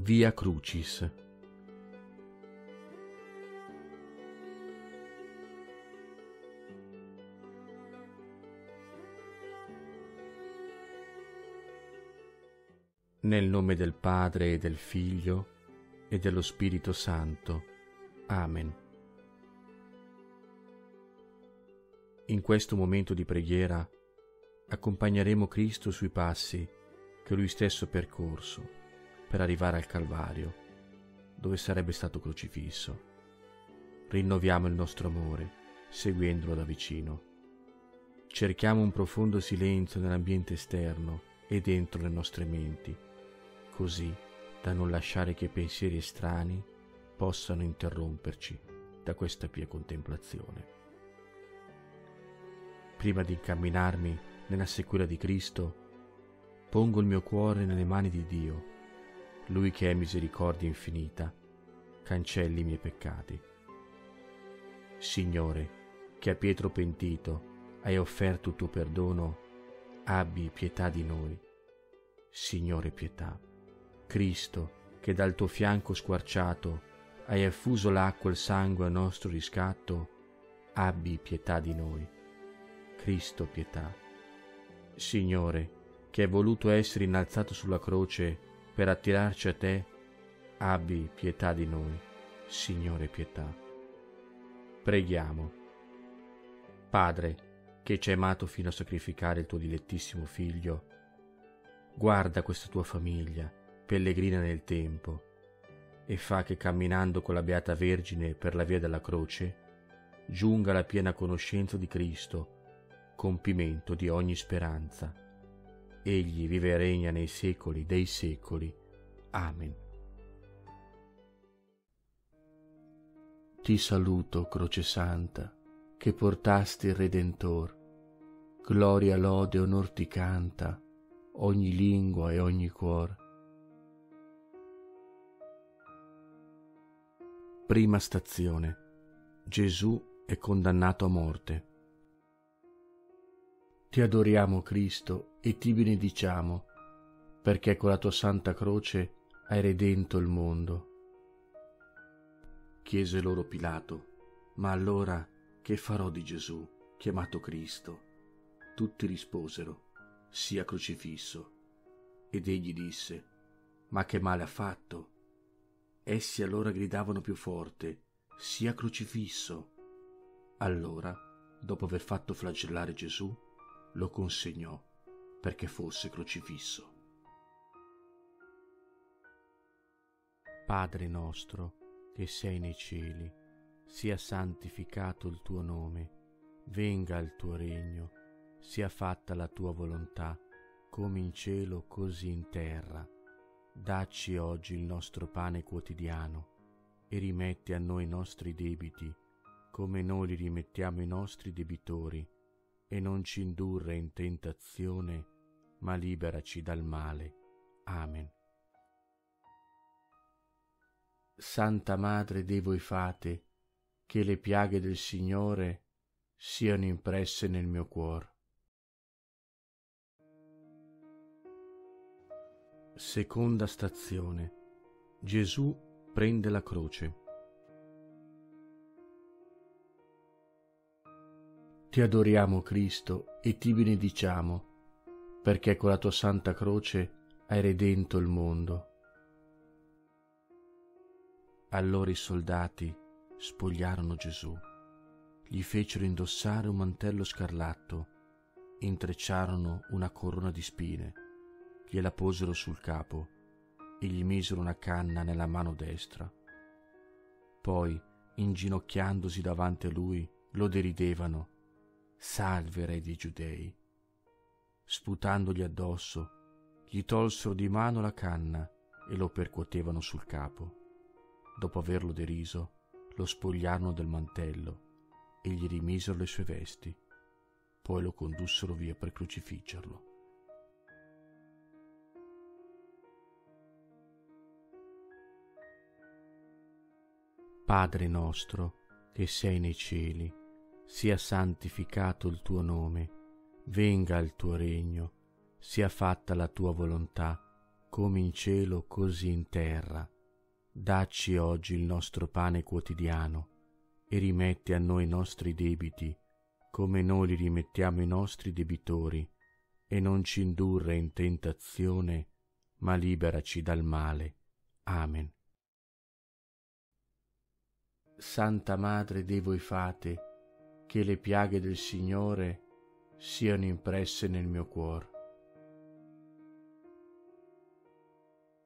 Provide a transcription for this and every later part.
Via Crucis Nel nome del Padre e del Figlio e dello Spirito Santo. Amen. In questo momento di preghiera accompagneremo Cristo sui passi che lui stesso percorso per arrivare al Calvario, dove sarebbe stato crocifisso. Rinnoviamo il nostro amore, seguendolo da vicino. Cerchiamo un profondo silenzio nell'ambiente esterno e dentro le nostre menti così da non lasciare che pensieri estranei possano interromperci da questa pia contemplazione. Prima di incamminarmi nella sequela di Cristo, pongo il mio cuore nelle mani di Dio, Lui che è misericordia infinita, cancelli i miei peccati. Signore, che a Pietro pentito hai offerto il tuo perdono, abbi pietà di noi. Signore, pietà. Cristo, che dal tuo fianco squarciato hai effuso l'acqua e il sangue a nostro riscatto, abbi pietà di noi. Cristo, pietà. Signore, che hai voluto essere innalzato sulla croce per attirarci a te, abbi pietà di noi. Signore, pietà. Preghiamo. Padre, che ci hai amato fino a sacrificare il tuo dilettissimo Figlio, guarda questa tua famiglia pellegrina nel tempo e fa che camminando con la Beata Vergine per la via della croce giunga alla piena conoscenza di Cristo, compimento di ogni speranza. Egli vive e regna nei secoli dei secoli. Amen. Ti saluto, Croce Santa, che portasti il Redentor. Gloria, lode, onor ti canta ogni lingua e ogni cuore Prima stazione. Gesù è condannato a morte. Ti adoriamo Cristo e ti benediciamo, perché con la tua santa croce hai redento il mondo. Chiese loro Pilato, ma allora che farò di Gesù, chiamato Cristo? Tutti risposero, sia crocifisso. Ed egli disse, ma che male ha fatto? Essi allora gridavano più forte, sia crocifisso. Allora, dopo aver fatto flagellare Gesù, lo consegnò perché fosse crocifisso. Padre nostro, che sei nei cieli, sia santificato il tuo nome, venga il tuo regno, sia fatta la tua volontà, come in cielo così in terra. Dacci oggi il nostro pane quotidiano e rimetti a noi i nostri debiti, come noi li rimettiamo ai nostri debitori, e non ci indurre in tentazione, ma liberaci dal male. Amen. Santa Madre dei voi fate, che le piaghe del Signore siano impresse nel mio cuore. Seconda stazione. Gesù prende la croce. Ti adoriamo Cristo e ti benediciamo, perché con la tua santa croce hai redento il mondo. Allora i soldati spogliarono Gesù, gli fecero indossare un mantello scarlatto, intrecciarono una corona di spine gliela posero sul capo e gli misero una canna nella mano destra. Poi, inginocchiandosi davanti a lui, lo deridevano. Salve, re dei giudei. Sputandogli addosso, gli tolsero di mano la canna e lo percuotevano sul capo. Dopo averlo deriso, lo spogliarono del mantello e gli rimisero le sue vesti. Poi lo condussero via per crocifiggerlo. Padre nostro, che sei nei cieli, sia santificato il tuo nome, venga il tuo regno, sia fatta la tua volontà, come in cielo così in terra. Dacci oggi il nostro pane quotidiano e rimetti a noi i nostri debiti, come noi li rimettiamo ai nostri debitori, e non ci indurre in tentazione, ma liberaci dal male. Amen. Santa Madre dei voi fate, che le piaghe del Signore siano impresse nel mio cuore.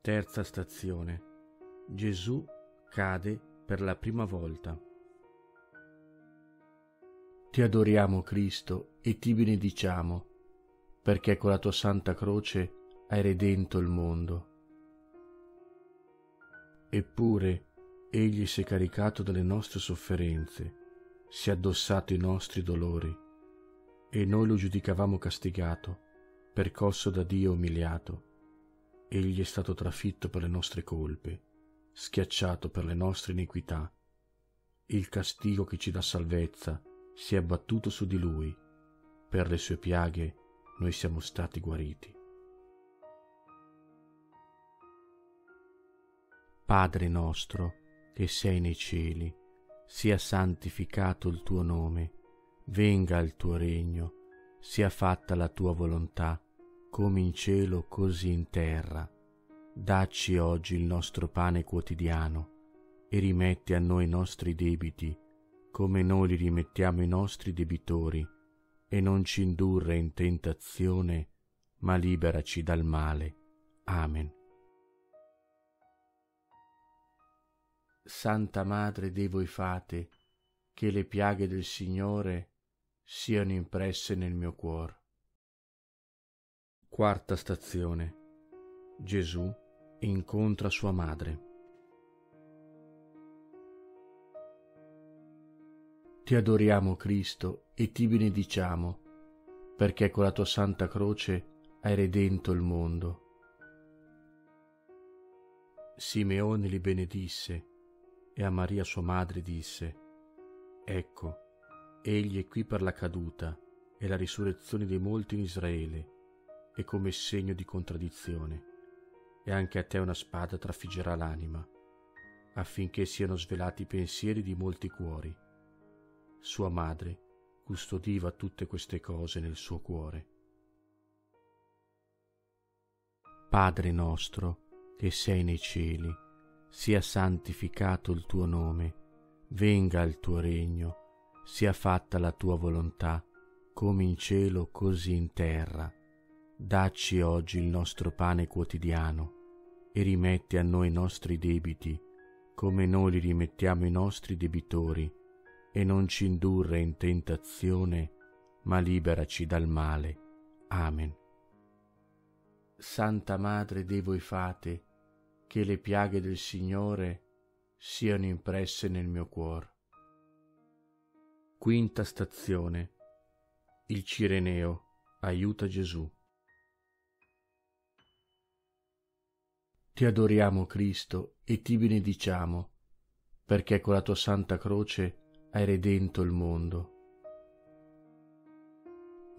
Terza stazione. Gesù cade per la prima volta. Ti adoriamo Cristo e ti benediciamo, perché con la tua santa croce hai redento il mondo. Eppure Egli si è caricato delle nostre sofferenze, si è addossato i nostri dolori, e noi lo giudicavamo castigato, percosso da Dio umiliato Egli è stato trafitto per le nostre colpe, schiacciato per le nostre iniquità. Il castigo che ci dà salvezza si è abbattuto su di lui. Per le sue piaghe noi siamo stati guariti. Padre nostro, che sei nei cieli, sia santificato il tuo nome, venga il tuo regno, sia fatta la tua volontà come in cielo così in terra. Dacci oggi il nostro pane quotidiano e rimetti a noi i nostri debiti, come noi li rimettiamo ai nostri debitori, e non ci indurre in tentazione, ma liberaci dal male. Amen. Santa Madre dei voi fate, che le piaghe del Signore siano impresse nel mio cuore. Quarta stazione. Gesù incontra sua madre. Ti adoriamo Cristo e ti benediciamo, perché con la tua santa croce hai redento il mondo. Simeone li benedisse e a Maria sua madre disse, Ecco, egli è qui per la caduta e la risurrezione dei molti in Israele e come segno di contraddizione, e anche a te una spada trafiggerà l'anima, affinché siano svelati i pensieri di molti cuori. Sua madre custodiva tutte queste cose nel suo cuore. Padre nostro, che sei nei cieli, sia santificato il tuo nome, venga il tuo regno, sia fatta la tua volontà, come in cielo così in terra. Dacci oggi il nostro pane quotidiano e rimetti a noi i nostri debiti, come noi li rimettiamo ai nostri debitori, e non ci indurre in tentazione, ma liberaci dal male. Amen. Santa Madre dei voi fate, che le piaghe del Signore siano impresse nel mio cuore. Quinta stazione. Il Cireneo aiuta Gesù. Ti adoriamo Cristo e ti benediciamo, perché con la tua santa croce hai redento il mondo.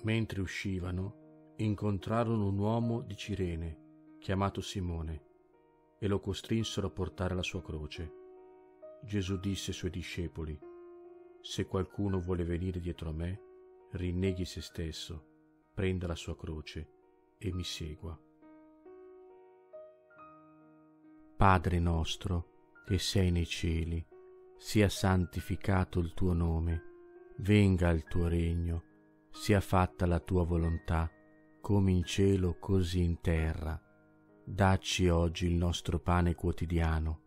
Mentre uscivano, incontrarono un uomo di Cirene, chiamato Simone, e lo costrinsero a portare la sua croce. Gesù disse ai suoi discepoli, Se qualcuno vuole venire dietro a me, rinneghi se stesso, prenda la sua croce e mi segua. Padre nostro, che sei nei cieli, sia santificato il tuo nome, venga il tuo regno, sia fatta la tua volontà, come in cielo così in terra. Dacci oggi il nostro pane quotidiano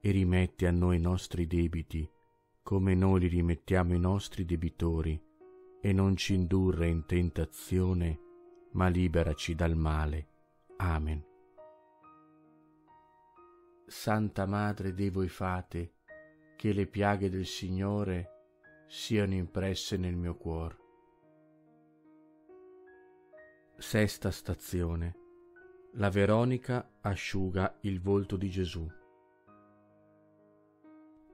e rimetti a noi i nostri debiti, come noi li rimettiamo ai nostri debitori, e non ci indurre in tentazione, ma liberaci dal male. Amen. Santa Madre dei voi fate, che le piaghe del Signore siano impresse nel mio cuore. Sesta stazione. La Veronica asciuga il volto di Gesù.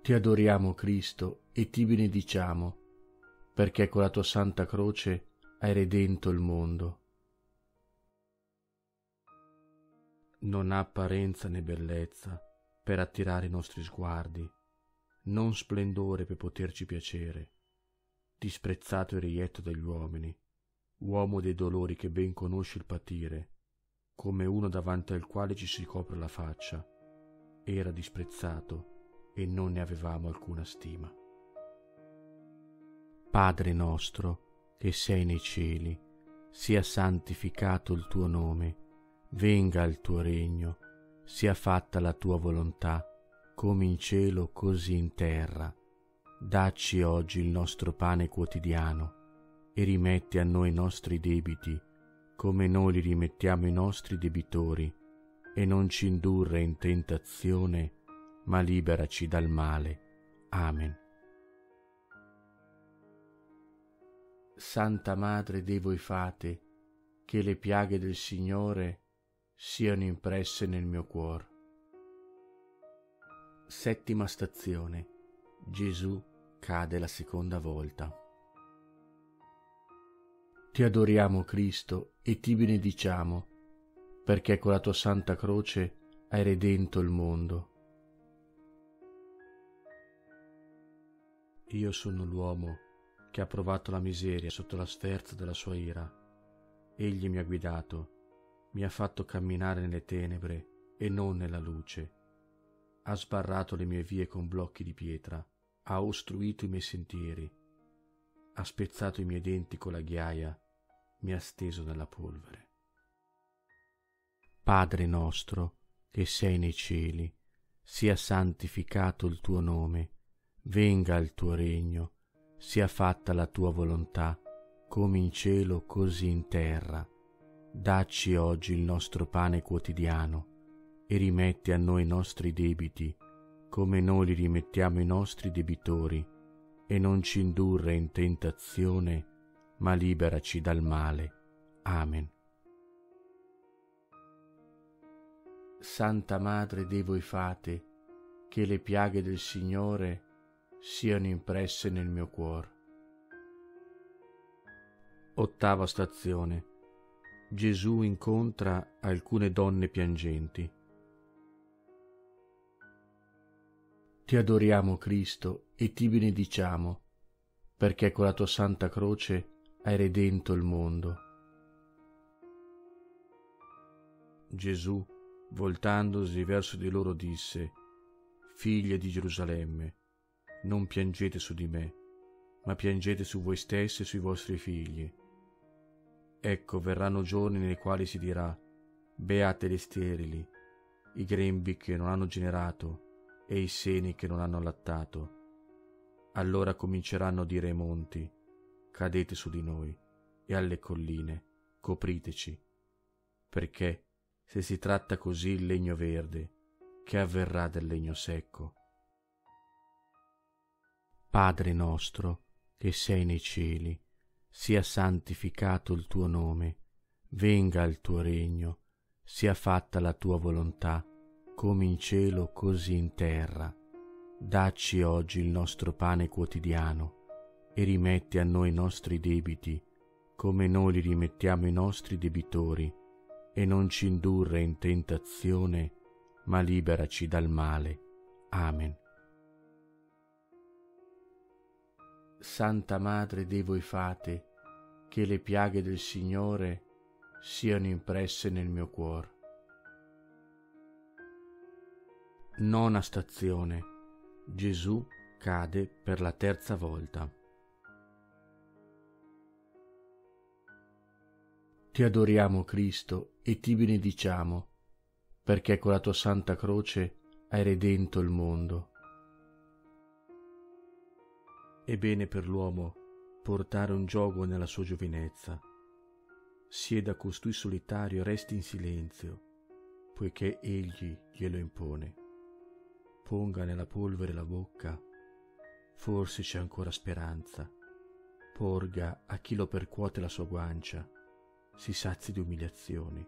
Ti adoriamo Cristo e ti benediciamo, perché con la tua santa croce hai redento il mondo. non ha apparenza né bellezza per attirare i nostri sguardi, non splendore per poterci piacere, disprezzato e reietto dagli uomini, uomo dei dolori che ben conosce il patire, come uno davanti al quale ci si copre la faccia, era disprezzato e non ne avevamo alcuna stima. Padre nostro, che sei nei cieli, sia santificato il tuo nome, venga il tuo regno, sia fatta la tua volontà, come in cielo così in terra. Dacci oggi il nostro pane quotidiano e rimetti a noi i nostri debiti, come noi li rimettiamo ai nostri debitori, e non ci indurre in tentazione, ma liberaci dal male. Amen. Santa Madre dei voi fate, che le piaghe del Signore siano impresse nel mio cuore. Settima stazione. Gesù cade la seconda volta. Ti adoriamo Cristo e ti benediciamo, perché con la tua santa croce hai redento il mondo. Io sono l'uomo che ha provato la miseria sotto la sferza della sua ira. Egli mi ha guidato, mi ha fatto camminare nelle tenebre e non nella luce. Ha sbarrato le mie vie con blocchi di pietra, ha ostruito i miei sentieri, ha spezzato i miei denti con la ghiaia, mi ha steso nella polvere. Padre nostro, che sei nei cieli, sia santificato il tuo nome, venga il tuo regno, sia fatta la tua volontà, come in cielo così in terra. Dacci oggi il nostro pane quotidiano e rimetti a noi i nostri debiti, come noi li rimettiamo ai nostri debitori, e non ci indurre in tentazione, ma liberaci dal male. Amen. Santa Madre dei voi fate, che le piaghe del Signore siano impresse nel mio cuore. Ottava stazione. Gesù incontra alcune donne piangenti. Ti adoriamo Cristo e ti benediciamo, perché con la tua santa croce hai redento il mondo. Gesù, voltandosi verso di loro, disse, Figlie di Gerusalemme, non piangete su di me, ma piangete su voi stessi e sui vostri figli. Ecco, verranno giorni nei quali si dirà, beate le sterili, i grembi che non hanno generato e i seni che non hanno allattato. Allora cominceranno a dire ai monti, cadete su di noi, e alle colline, copriteci, perché se si tratta così il legno verde, che avverrà del legno secco? Padre nostro, che sei nei cieli, sia santificato il tuo nome, venga il tuo regno, sia fatta la tua volontà, come in cielo così in terra. Dacci oggi il nostro pane quotidiano e rimetti a noi i nostri debiti, come noi li rimettiamo ai nostri debitori, e non ci indurre in tentazione, ma liberaci dal male. Amen. Santa Madre dei voi fate, che le piaghe del Signore siano impresse nel mio cuore. Nona stazione. Gesù cade per la terza volta. Ti adoriamo Cristo e ti benediciamo, perché con la tua santa croce hai redento il mondo. È bene per l'uomo portare un gioco nella sua giovinezza. Sieda costui solitario e resti in silenzio, poiché egli glielo impone. Ponga nella polvere la bocca, forse c'è ancora speranza. Porga a chi lo percuote la sua guancia, si sazi di umiliazioni,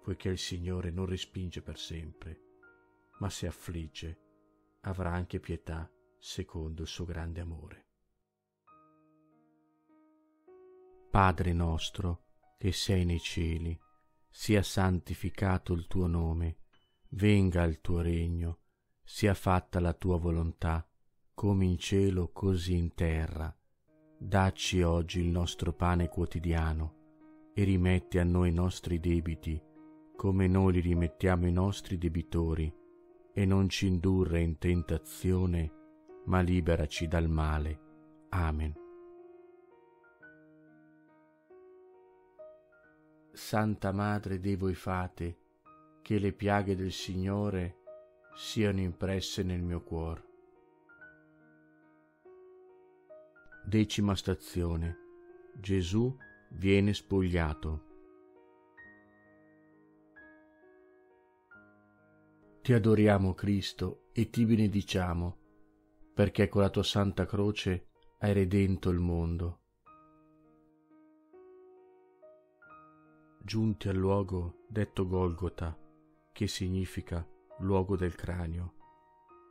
poiché il Signore non respinge per sempre, ma se affligge avrà anche pietà secondo il suo grande amore. Padre nostro, che sei nei cieli, sia santificato il tuo nome, venga il tuo regno, sia fatta la tua volontà, come in cielo così in terra. Dacci oggi il nostro pane quotidiano e rimetti a noi i nostri debiti, come noi li rimettiamo ai nostri debitori, e non ci indurre in tentazione, ma liberaci dal male. Amen. Santa Madre dei voi fate, che le piaghe del Signore siano impresse nel mio cuore. Decima stazione. Gesù viene spogliato. Ti adoriamo Cristo e ti benediciamo, perché con la tua santa croce hai redento il mondo. Giunti al luogo detto Golgota, che significa luogo del cranio,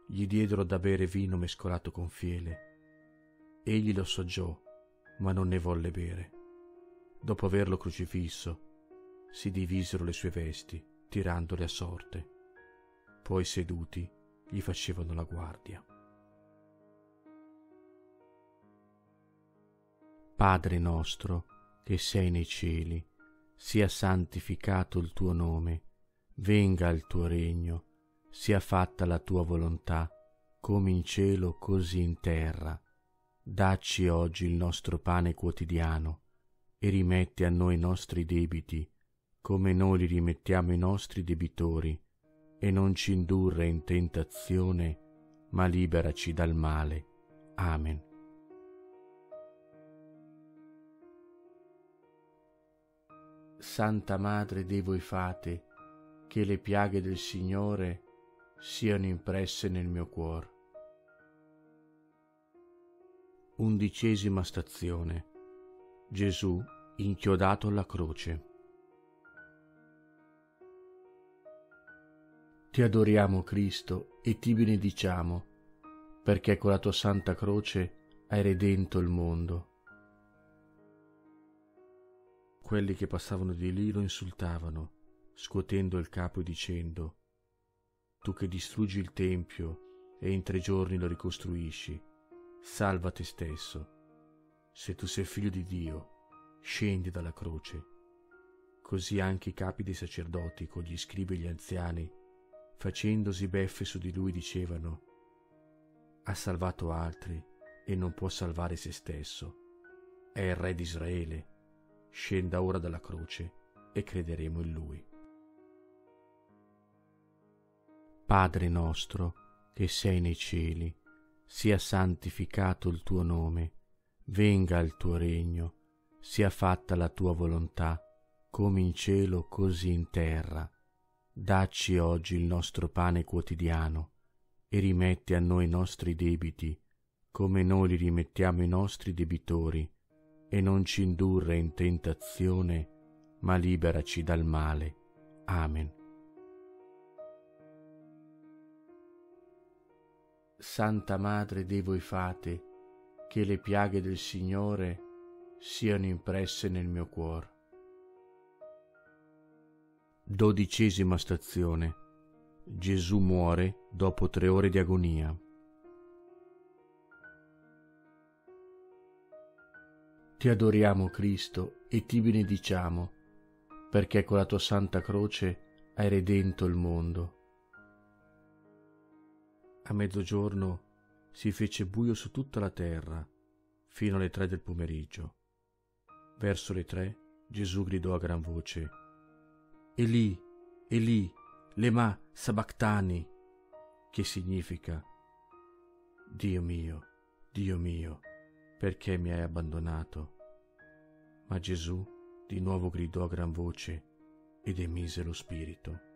gli diedero da bere vino mescolato con fiele. Egli lo assaggiò, ma non ne volle bere. Dopo averlo crocifisso, si divisero le sue vesti, tirandole a sorte. Poi seduti gli facevano la guardia. Padre nostro, che sei nei cieli, sia santificato il tuo nome, venga il tuo regno, sia fatta la tua volontà, come in cielo così in terra. Dacci oggi il nostro pane quotidiano e rimetti a noi i nostri debiti, come noi li rimettiamo ai nostri debitori, e non ci indurre in tentazione, ma liberaci dal male. Amen. Santa Madre dei voi fate, che le piaghe del Signore siano impresse nel mio cuore. Undicesima stazione. Gesù inchiodato alla croce. Ti adoriamo Cristo e ti benediciamo, perché con la tua santa croce hai redento il mondo. Quelli che passavano di lì lo insultavano, scuotendo il capo e dicendo, Tu che distruggi il Tempio e in tre giorni lo ricostruisci, salva te stesso. Se tu sei figlio di Dio, scendi dalla croce. Così anche i capi dei sacerdoti con gli scribi e gli anziani, facendosi beffe su di lui, dicevano, ha salvato altri e non può salvare se stesso. È il re di Israele. Scenda ora dalla croce e crederemo in lui. Padre nostro, che sei nei cieli, sia santificato il tuo nome, venga il tuo regno, sia fatta la tua volontà, come in cielo così in terra. Dacci oggi il nostro pane quotidiano e rimetti a noi i nostri debiti, come noi li rimettiamo ai nostri debitori, e non ci indurre in tentazione, ma liberaci dal male. Amen. Santa Madre dei voi fate, che le piaghe del Signore siano impresse nel mio cuore. Dodicesima stazione. Gesù muore dopo tre ore di agonia. Ti adoriamo Cristo e ti benediciamo, perché con la tua santa croce hai redento il mondo a mezzogiorno si fece buio su tutta la terra, fino alle tre del pomeriggio. Verso le tre Gesù gridò a gran voce, Eli, Eli, lema sabachthani, che significa, Dio mio, Dio mio, perché mi hai abbandonato? Ma Gesù di nuovo gridò a gran voce ed emise lo spirito.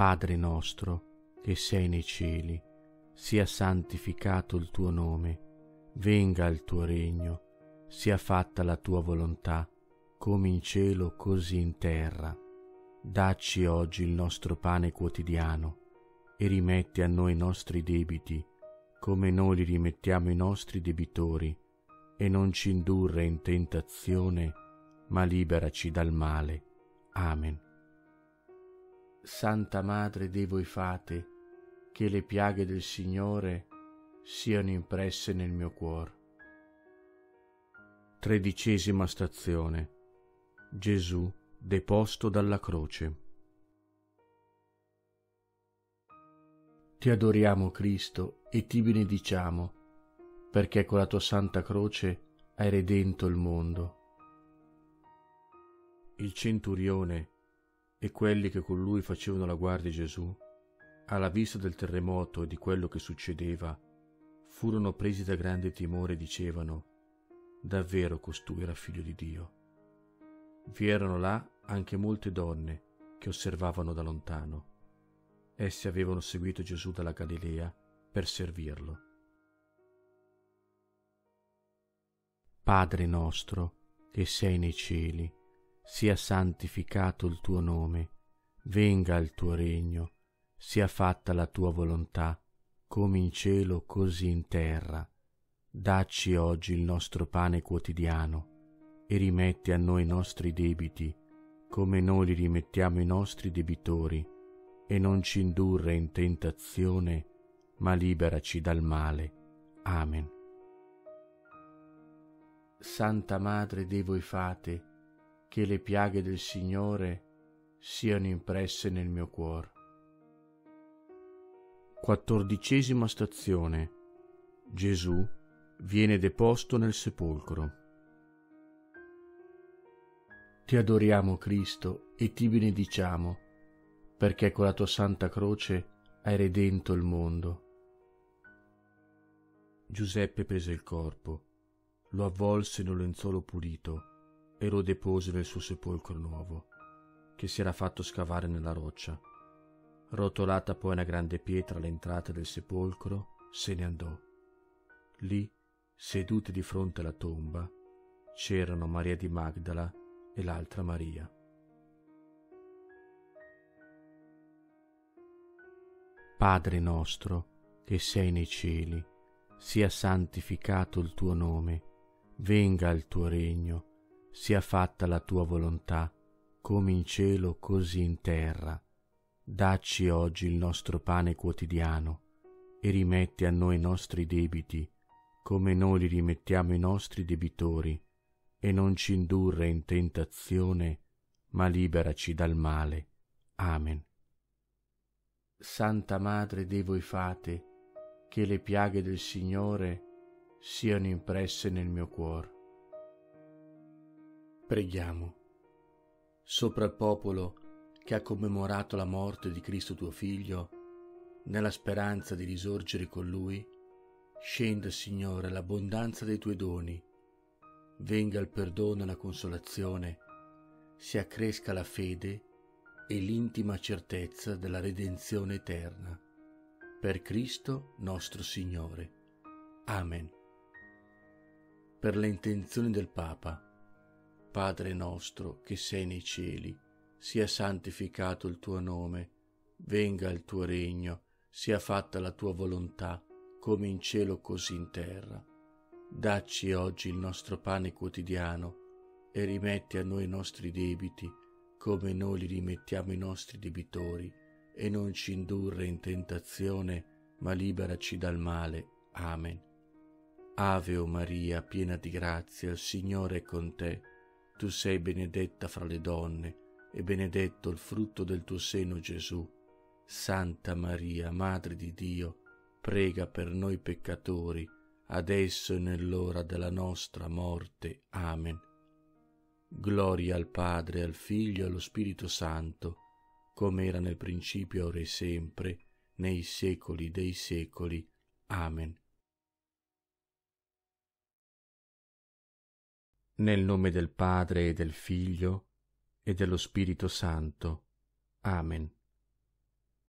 Padre nostro, che sei nei cieli, sia santificato il tuo nome, venga il tuo regno, sia fatta la tua volontà, come in cielo così in terra. Dacci oggi il nostro pane quotidiano e rimetti a noi i nostri debiti, come noi li rimettiamo ai nostri debitori, e non ci indurre in tentazione, ma liberaci dal male. Amen. Santa Madre dei voi fate, che le piaghe del Signore siano impresse nel mio cuore. Tredicesima stazione. Gesù deposto dalla croce. Ti adoriamo Cristo e ti benediciamo, perché con la tua santa croce hai redento il mondo. Il centurione e quelli che con lui facevano la guardia a Gesù, alla vista del terremoto e di quello che succedeva, furono presi da grande timore e dicevano, davvero costui era figlio di Dio. Vi erano là anche molte donne che osservavano da lontano essi avevano seguito Gesù dalla Galilea per servirlo. Padre nostro, che sei nei cieli, sia santificato il tuo nome, venga il tuo regno, sia fatta la tua volontà, come in cielo così in terra. Dacci oggi il nostro pane quotidiano e rimetti a noi i nostri debiti, come noi li rimettiamo ai nostri debitori e non ci indurre in tentazione, ma liberaci dal male. Amen. Santa Madre dei voi fate, che le piaghe del Signore siano impresse nel mio cuore. Quattordicesima stazione. Gesù viene deposto nel sepolcro. Ti adoriamo Cristo e ti benediciamo perché con la tua santa croce hai redento il mondo. Giuseppe prese il corpo, lo avvolse in un lenzuolo pulito e lo depose nel suo sepolcro nuovo, che si era fatto scavare nella roccia. Rotolata poi una grande pietra all'entrata del sepolcro, se ne andò. Lì, sedute di fronte alla tomba, c'erano Maria di Magdala e l'altra Maria. Padre nostro, che sei nei cieli, sia santificato il tuo nome, venga il tuo regno, sia fatta la tua volontà, come in cielo così in terra. Dacci oggi il nostro pane quotidiano e rimetti a noi i nostri debiti, come noi li rimettiamo ai nostri debitori, e non ci indurre in tentazione, ma liberaci dal male. Amen. Santa Madre dei voi fate, che le piaghe del Signore siano impresse nel mio cuore. Preghiamo. Sopra il popolo che ha commemorato la morte di Cristo tuo Figlio, nella speranza di risorgere con Lui, scenda, Signore, l'abbondanza dei tuoi doni, venga il perdono e la consolazione, si accresca la fede e l'intima certezza della redenzione eterna. Per Cristo nostro Signore. Amen. Per le intenzioni del Papa. Padre nostro che sei nei cieli, sia santificato il tuo nome, venga il tuo regno, sia fatta la tua volontà, come in cielo così in terra. Dacci oggi il nostro pane quotidiano e rimetti a noi i nostri debiti, come noi li rimettiamo i nostri debitori, e non ci indurre in tentazione, ma liberaci dal male. Amen. Ave o Maria, piena di grazia, il Signore è con te. Tu sei benedetta fra le donne, e benedetto il frutto del tuo seno, Gesù. Santa Maria, Madre di Dio, prega per noi peccatori, adesso e nell'ora della nostra morte. Amen. Gloria al Padre, al Figlio e allo Spirito Santo, come era nel principio, ora e sempre, nei secoli dei secoli. Amen. Nel nome del Padre e del Figlio e dello Spirito Santo. Amen.